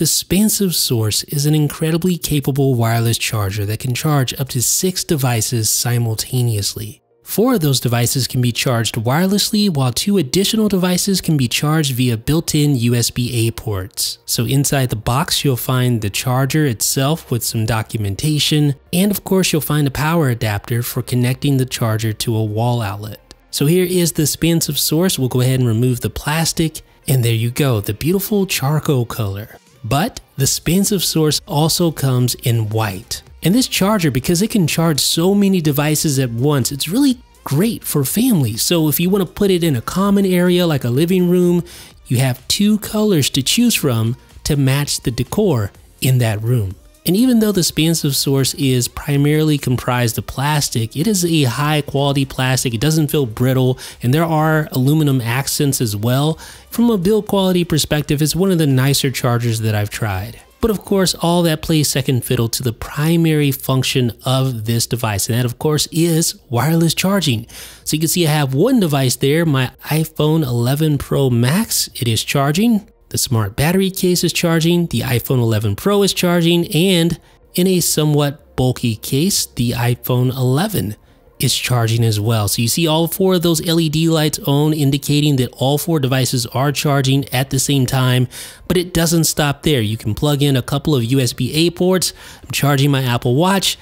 The Spansive Source is an incredibly capable wireless charger that can charge up to six devices simultaneously. Four of those devices can be charged wirelessly, while two additional devices can be charged via built-in USB-A ports. So inside the box, you'll find the charger itself with some documentation, and of course you'll find a power adapter for connecting the charger to a wall outlet. So here is the Spansive source. We'll go ahead and remove the plastic, and there you go, the beautiful charcoal color. But the Spansive source also comes in white. And this charger, because it can charge so many devices at once, it's really great for families. So if you want to put it in a common area like a living room, you have two colors to choose from to match the decor in that room. And even though the Spansive source is primarily comprised of plastic, it is a high quality plastic. It doesn't feel brittle and there are aluminum accents as well. From a build quality perspective, it's one of the nicer chargers that I've tried. But of course, all that plays second fiddle to the primary function of this device. And that of course is wireless charging. So you can see I have one device there, my iPhone 11 Pro Max. It is charging. The smart battery case is charging. The iPhone 11 Pro is charging. And in a somewhat bulky case, the iPhone 11 is charging as well. So you see all four of those LED lights on indicating that all four devices are charging at the same time, but it doesn't stop there. You can plug in a couple of USB-A ports. I'm charging my Apple Watch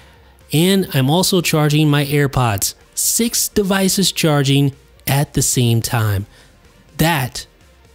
and I'm also charging my AirPods. Six devices charging at the same time. That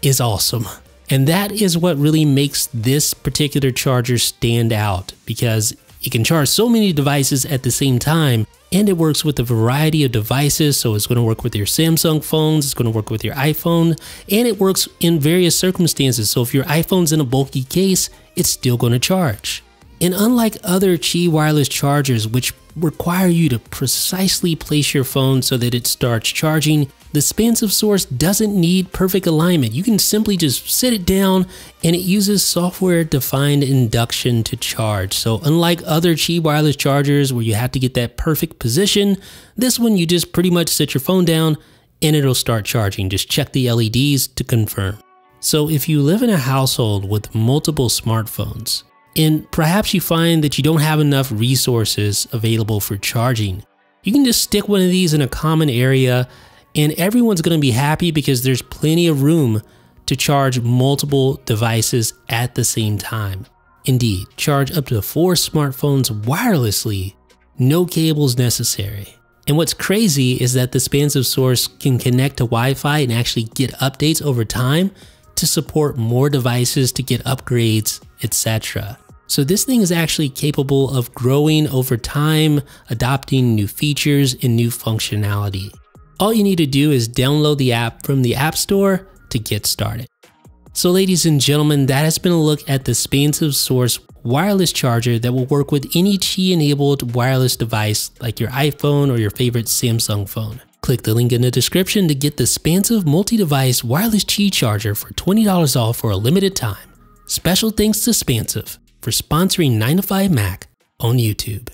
is awesome. And that is what really makes this particular charger stand out because it can charge so many devices at the same time and it works with a variety of devices. So it's going to work with your Samsung phones, it's going to work with your iPhone, and it works in various circumstances. So if your iPhone's in a bulky case, it's still going to charge. And unlike other Qi wireless chargers, which require you to precisely place your phone so that it starts charging, the Spansive source doesn't need perfect alignment. You can simply just sit it down and it uses software defined induction to charge. So unlike other Qi wireless chargers where you have to get that perfect position, this one you just pretty much set your phone down and it'll start charging. Just check the LEDs to confirm. So if you live in a household with multiple smartphones, and perhaps you find that you don't have enough resources available for charging, you can just stick one of these in a common area and everyone's going to be happy because there's plenty of room to charge multiple devices at the same time. Indeed, charge up to four smartphones wirelessly, no cables necessary. And what's crazy is that the Spansive source can connect to Wi-Fi and actually get updates over time to support more devices to get upgrades, etc. So this thing is actually capable of growing over time, adopting new features and new functionality. All you need to do is download the app from the App Store to get started. So ladies and gentlemen, that has been a look at the Spansive Source wireless charger that will work with any Qi-enabled wireless device like your iPhone or your favorite Samsung phone. Click the link in the description to get the Spansive multi-device wireless Qi charger for $20 off for a limited time. Special thanks to Spansive for sponsoring 9to5Mac on YouTube.